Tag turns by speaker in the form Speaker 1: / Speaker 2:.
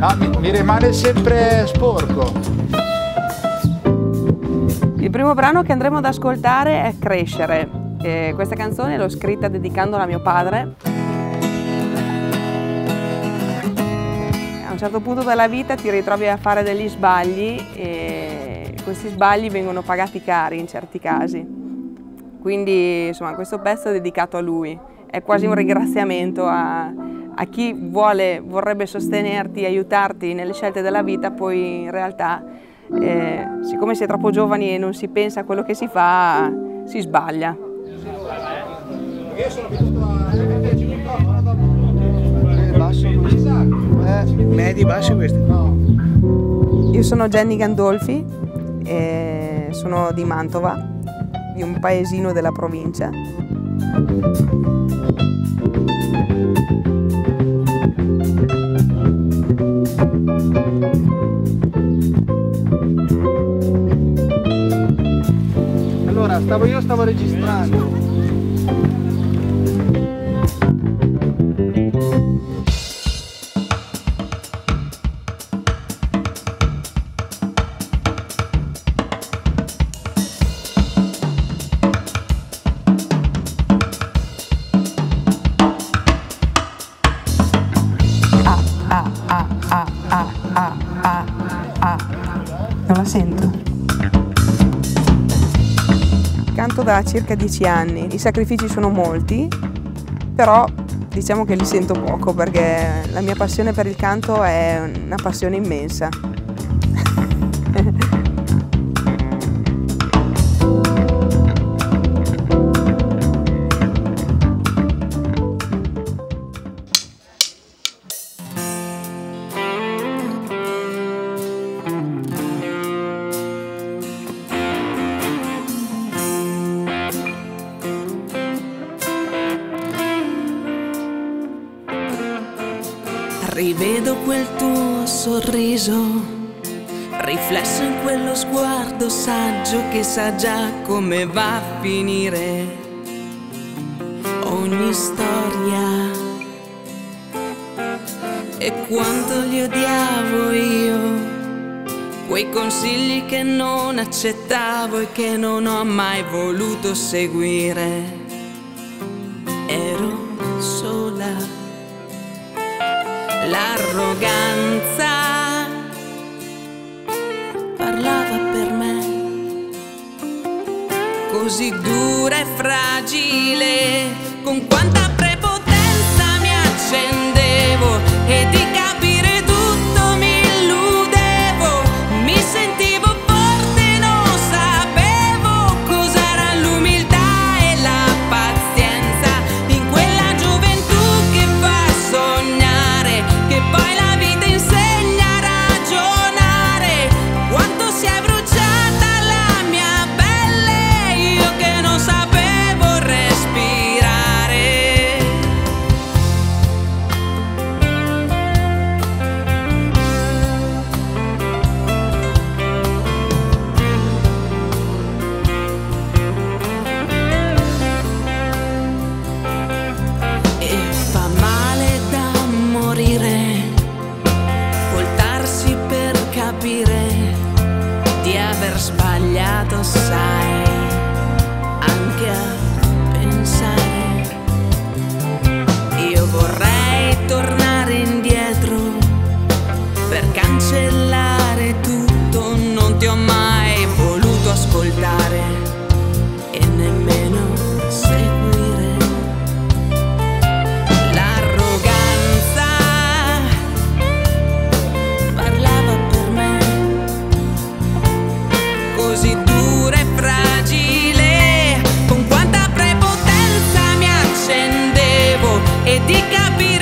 Speaker 1: Ah, mi, mi rimane sempre sporco.
Speaker 2: Il primo brano che andremo ad ascoltare è Crescere. E questa canzone l'ho scritta dedicandola a mio padre. A un certo punto della vita ti ritrovi a fare degli sbagli e questi sbagli vengono pagati cari in certi casi. Quindi insomma questo pezzo è dedicato a lui, è quasi un ringraziamento a, a chi vuole, vorrebbe sostenerti, aiutarti nelle scelte della vita, poi in realtà eh, siccome si è troppo giovani e non si pensa a quello che si fa, si sbaglia.
Speaker 1: Io sono venuto a eh,
Speaker 3: Medi, bassi questi?
Speaker 2: Io sono Jenny Gandolfi, e sono di Mantova, di un paesino della provincia.
Speaker 3: Allora, stavo io stavo registrando.
Speaker 2: Ah, ah, ah, ah, ah, ah. Non la sento. Canto da circa dieci anni, i sacrifici sono molti, però diciamo che li sento poco perché la mia passione per il canto è una passione immensa.
Speaker 4: Rivedo quel tuo sorriso, riflesso in quello sguardo saggio che sa già come va a finire ogni storia. E quanto li odiavo io, quei consigli che non accettavo e che non ho mai voluto seguire. L'arroganza. Parlava per me così dura e fragile con quanta prepotenza got beat